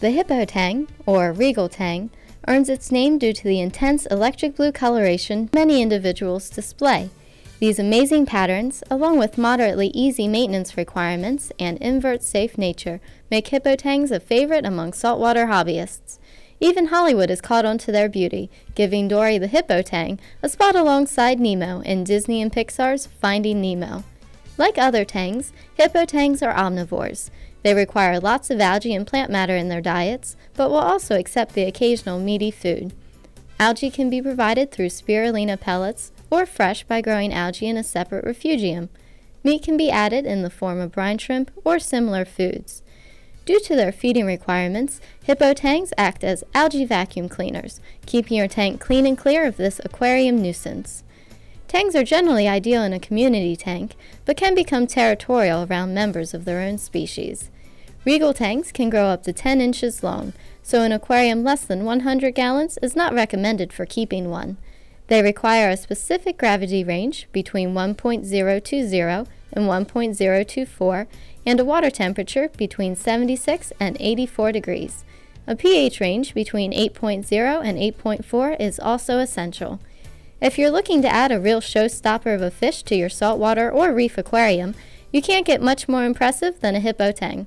The hippo tang, or regal tang, earns its name due to the intense electric blue coloration many individuals display. These amazing patterns, along with moderately easy maintenance requirements and invert safe nature, make hippo tangs a favorite among saltwater hobbyists. Even Hollywood has caught on to their beauty, giving Dory the hippo tang a spot alongside Nemo in Disney and Pixar's Finding Nemo. Like other tangs, hippo tangs are omnivores. They require lots of algae and plant matter in their diets, but will also accept the occasional meaty food. Algae can be provided through spirulina pellets, or fresh by growing algae in a separate refugium. Meat can be added in the form of brine shrimp or similar foods. Due to their feeding requirements, hippo tangs act as algae vacuum cleaners, keeping your tank clean and clear of this aquarium nuisance. Tangs are generally ideal in a community tank, but can become territorial around members of their own species. Regal tangs can grow up to 10 inches long, so an aquarium less than 100 gallons is not recommended for keeping one. They require a specific gravity range between 1.020 and 1.024 and a water temperature between 76 and 84 degrees. A pH range between 8.0 and 8.4 is also essential. If you're looking to add a real showstopper of a fish to your saltwater or reef aquarium, you can't get much more impressive than a hippo tang.